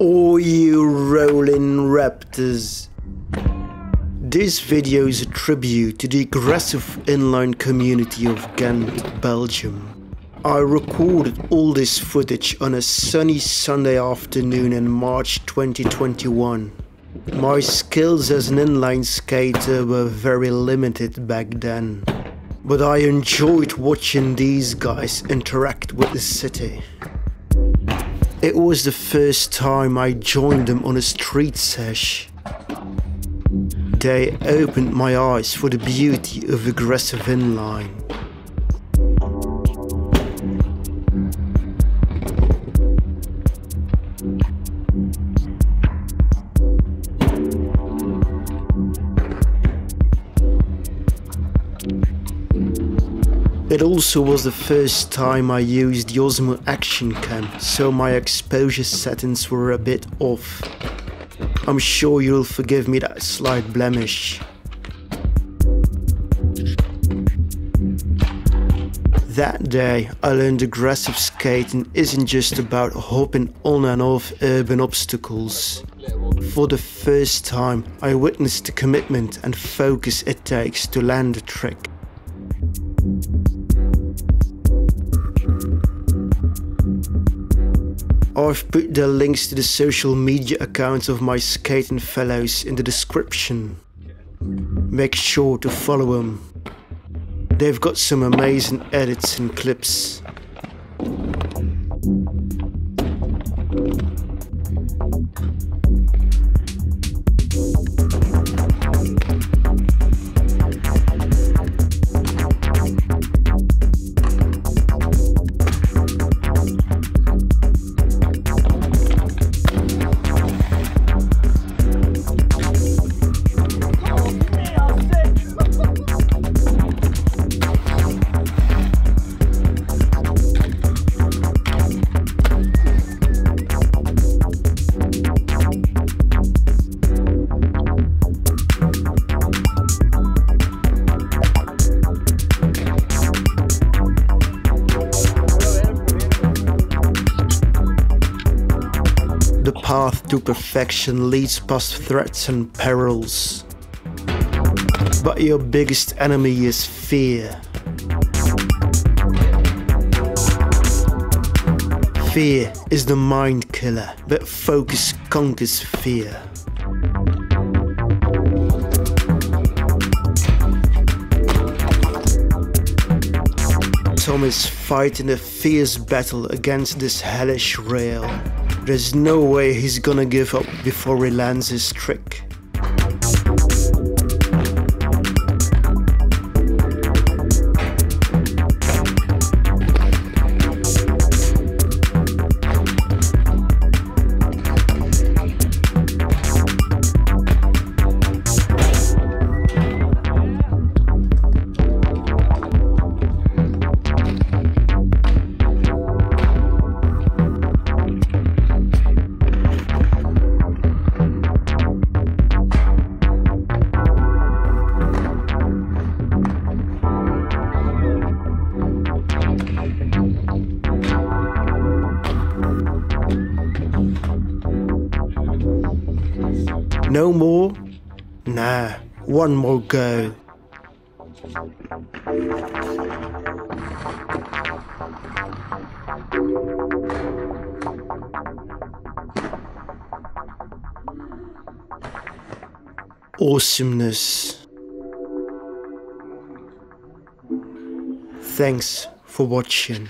All you rolling raptors. This video is a tribute to the aggressive inline community of Ghent, Belgium. I recorded all this footage on a sunny Sunday afternoon in March 2021. My skills as an inline skater were very limited back then, but I enjoyed watching these guys interact with the city. It was the first time I joined them on a street sesh. They opened my eyes for the beauty of aggressive inline. It also was the first time I used the Osmo Action Cam, so my exposure settings were a bit off. I'm sure you'll forgive me that slight blemish. That day, I learned aggressive skating isn't just about hopping on and off urban obstacles. For the first time, I witnessed the commitment and focus it takes to land a trick. I've put the links to the social media accounts of my skating fellows in the description. Make sure to follow them. They've got some amazing edits and clips. Path to perfection leads past threats and perils. But your biggest enemy is fear. Fear is the mind killer, but focus conquers fear. Tom is fighting a fierce battle against this hellish rail. There's no way he's gonna give up before he lands his trick. No more? Nah, one more go. Awesomeness. Thanks for watching.